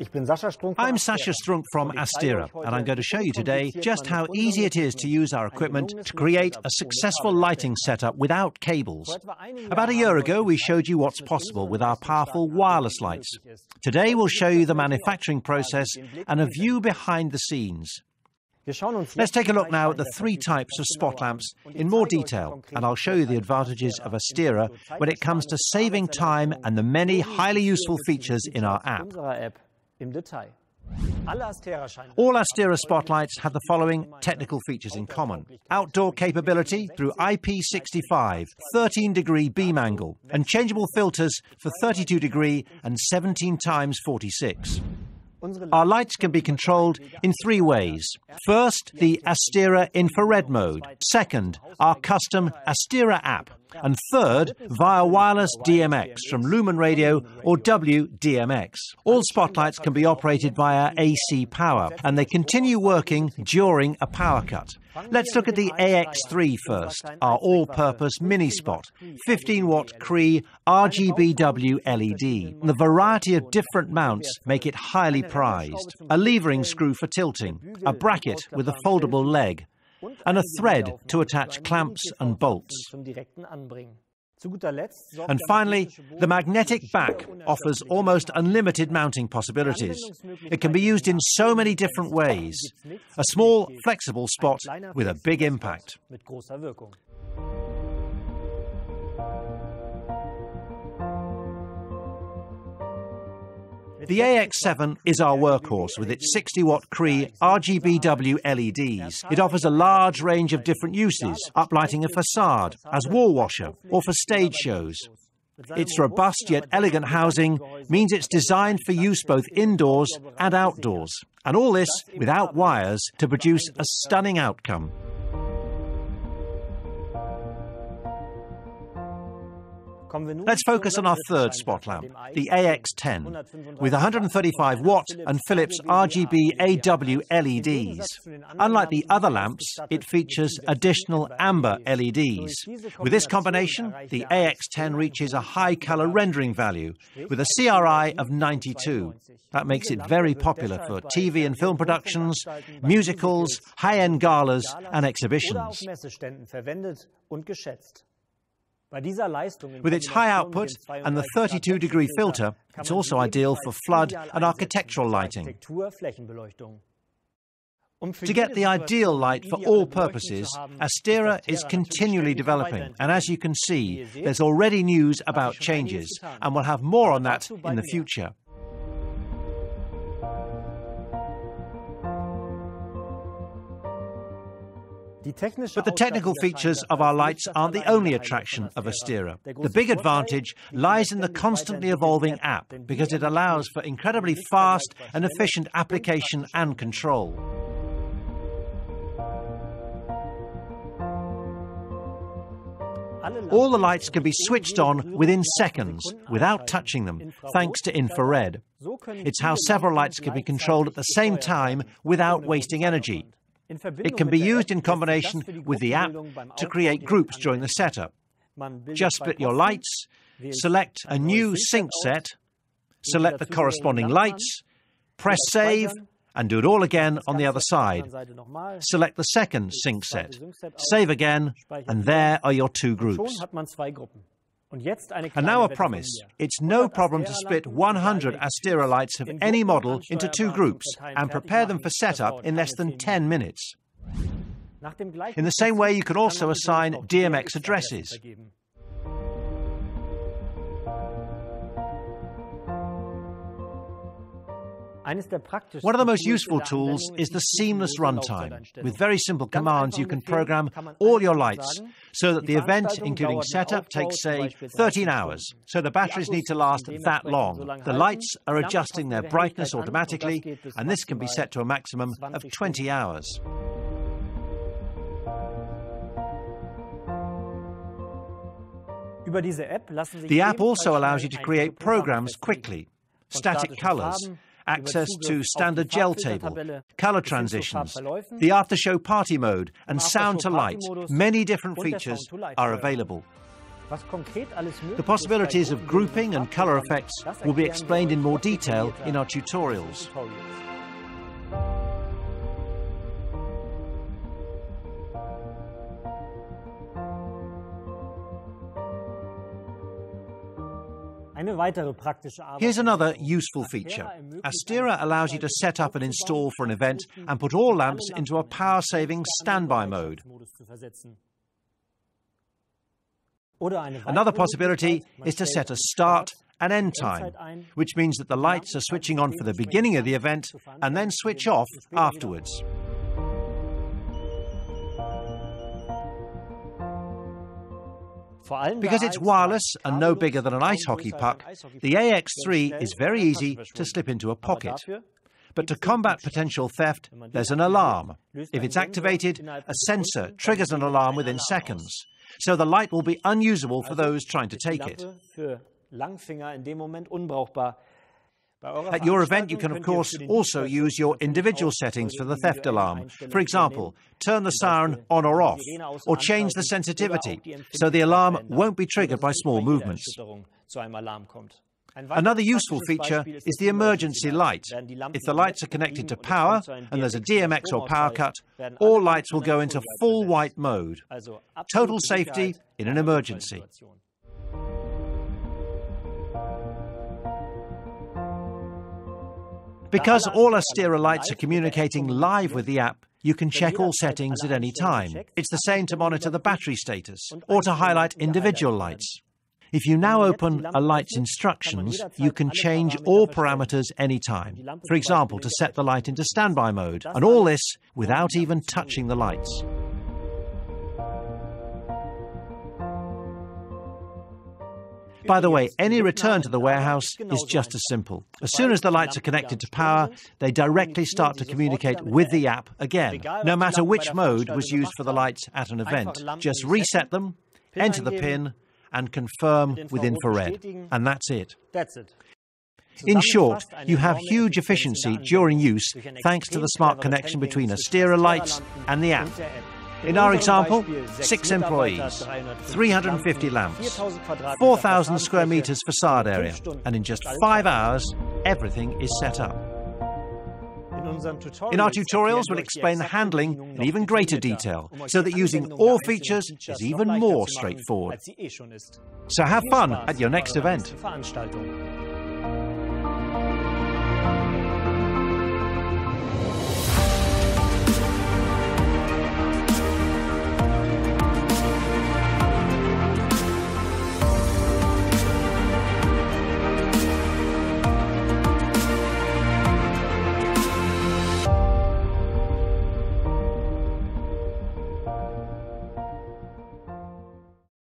I'm Sascha Strunk from Astera, and I'm going to show you today just how easy it is to use our equipment to create a successful lighting setup without cables. About a year ago, we showed you what's possible with our powerful wireless lights. Today, we'll show you the manufacturing process and a view behind the scenes. Let's take a look now at the three types of spot lamps in more detail, and I'll show you the advantages of Astera when it comes to saving time and the many highly useful features in our app. All Astera spotlights have the following technical features in common. Outdoor capability through IP65, 13 degree beam angle, and changeable filters for 32 degree and 17 times 46. Our lights can be controlled in three ways. First, the Astera infrared mode. Second, our custom Astera app. And third, via wireless DMX from Lumen Radio or WDMX. All spotlights can be operated via AC power, and they continue working during a power cut. Let's look at the AX3 first, our all-purpose mini spot, 15-watt Cree RGBW LED. The variety of different mounts make it highly prized. A levering screw for tilting, a bracket with a foldable leg, and a thread to attach clamps and bolts. And finally, the magnetic back offers almost unlimited mounting possibilities. It can be used in so many different ways. A small, flexible spot with a big impact. The AX7 is our workhorse with its 60 watt Cree RGBW LEDs. It offers a large range of different uses, uplighting a facade, as wall washer, or for stage shows. Its robust yet elegant housing means it's designed for use both indoors and outdoors, and all this without wires to produce a stunning outcome. Let's focus on our third spot lamp, the AX10, with 135 watt and Philips RGB AW LEDs. Unlike the other lamps, it features additional amber LEDs. With this combination, the AX10 reaches a high color rendering value with a CRI of 92. That makes it very popular for TV and film productions, musicals, high-end galas and exhibitions. With its high output and the 32 degree filter, it's also ideal for flood and architectural lighting. To get the ideal light for all purposes, Astera is continually developing, and as you can see, there's already news about changes, and we'll have more on that in the future. But the technical features of our lights aren't the only attraction of Astera. The big advantage lies in the constantly evolving app because it allows for incredibly fast and efficient application and control. All the lights can be switched on within seconds without touching them, thanks to infrared. It's how several lights can be controlled at the same time without wasting energy. It can be used in combination with the app to create groups during the setup. Just split your lights, select a new sync set, select the corresponding lights, press save, and do it all again on the other side. Select the second sync set, save again, and there are your two groups. And now a promise. It's no problem to split 100 Astera lights of any model into two groups and prepare them for setup in less than 10 minutes. In the same way, you can also assign DMX addresses. One of the most useful tools is the seamless runtime. With very simple commands, you can program all your lights so that the event, including setup, takes, say, 13 hours. So the batteries need to last that long. The lights are adjusting their brightness automatically, and this can be set to a maximum of 20 hours. The app also allows you to create programs quickly. Static colors, access to standard gel table, color transitions, the after-show party mode, and sound to light. Many different features are available. The possibilities of grouping and color effects will be explained in more detail in our tutorials. Here's another useful feature. Astera allows you to set up and install for an event and put all lamps into a power-saving standby mode. Another possibility is to set a start and end time, which means that the lights are switching on for the beginning of the event and then switch off afterwards. Because it's wireless and no bigger than an ice hockey puck, the AX3 is very easy to slip into a pocket. But to combat potential theft, there's an alarm. If it's activated, a sensor triggers an alarm within seconds. So the light will be unusable for those trying to take it. At your event, you can, of course, also use your individual settings for the theft alarm. For example, turn the siren on or off, or change the sensitivity, so the alarm won't be triggered by small movements. Another useful feature is the emergency light. If the lights are connected to power and there's a DMX or power cut, all lights will go into full white mode. Total safety in an emergency. Because all Astera lights are communicating live with the app, you can check all settings at any time. It's the same to monitor the battery status or to highlight individual lights. If you now open a light's instructions, you can change all parameters anytime. For example, to set the light into standby mode, and all this without even touching the lights. By the way, any return to the warehouse is just as simple. As soon as the lights are connected to power, they directly start to communicate with the app again, no matter which mode was used for the lights at an event. Just reset them, enter the PIN, and confirm with infrared. And that's it. That's it. In short, you have huge efficiency during use thanks to the smart connection between Astera lights and the app. In our example, six employees, 350 lamps, 4,000 square meters facade area, and in just five hours, everything is set up. In our tutorials, we'll explain the handling in even greater detail, so that using all features is even more straightforward. So have fun at your next event.